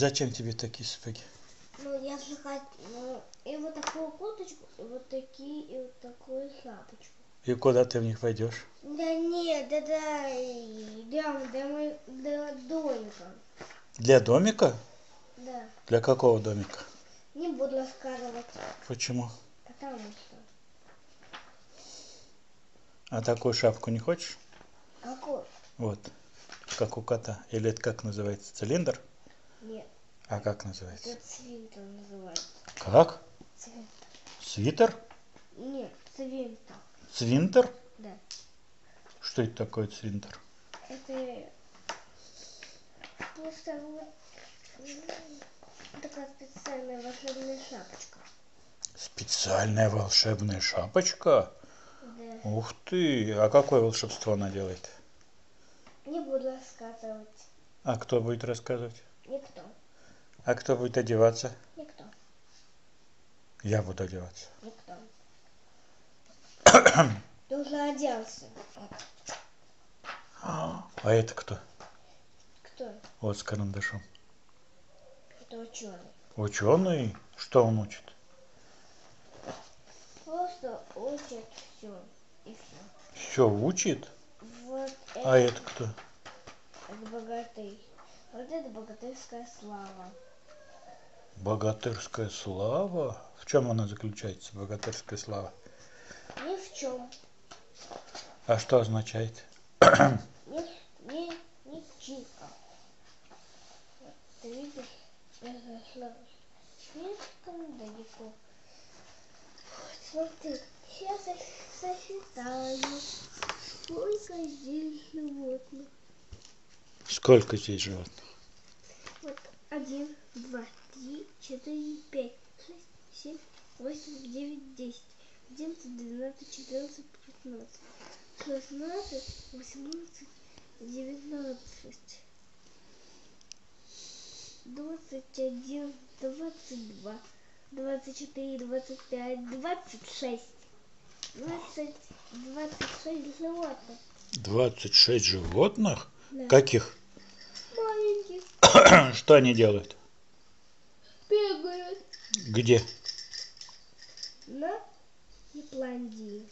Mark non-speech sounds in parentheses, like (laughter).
Зачем тебе такие сапоги? Ну, я же хочу, ну, и вот такую курточку, и вот такие, и вот такую шапочку. И куда ты в них пойдешь? Да нет, да да, для, мо- для домика. Для домика? Да. Для какого домика? Не буду рассказывать, Почему? потому что. А такую шапку не хочешь? Какой? Вот, как у кота. Или это как называется? Цилиндр? Нет, А как называется? это цвинтер называется. Как? Цвинтер. Свитер? Нет, цвинтер. Цвинтер? Да. Что это такое цвинтер? Это просто вот такая специальная волшебная шапочка. Специальная волшебная шапочка? Да. Ух ты! А какое волшебство она делает? Не буду рассказывать. А кто будет рассказывать? А кто будет одеваться? Никто. Я буду одеваться. Никто. (coughs) Ты уже оделся. А это кто? Кто? Вот с карандашом. Это ученый. Ученый? Что он учит? Просто учит все. И все. Все учит? Вот А это, это кто? это богатырь. Вот это богатырская слава. Богатырская слава? В чем она заключается, богатырская слава? Ни в чем. А что означает? Ни, ни, ни чика. Ты видишь, я зашла слишком далеко. Смотри, сейчас я сосчитаю, сколько здесь животных. Сколько здесь животных? Вот один, два, четыре, пять, шесть, семь, восемь, девять, десять, одиннадцать, двенадцать, четырнадцать, пятнадцать, шестнадцать, восемнадцать, девятнадцать, двадцать один, двадцать два, двадцать четыре, двадцать пять, двадцать шесть. Двадцать, двадцать шесть животных. 26 животных? Да. Каких? Маленьких (coughs) Что они делают? Где? на Япландии.